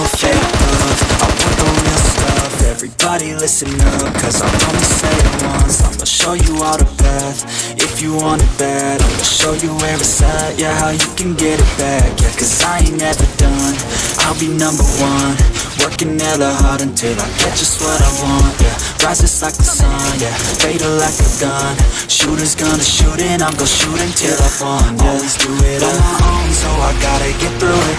no fake love, I want the real stuff, everybody listen up, cause I'll only say it once, I'ma show you all the path, if you want it bad, I'ma show you where it's at, yeah, how you can get it back, yeah, cause I ain't never done, I'll be number one, working hella hard until I get just what I want, yeah, rises like the sun, yeah, fatal like a gun, shooters gonna shoot and I'm gonna shoot until I won, yeah, always do it on my own, so I gotta get through it,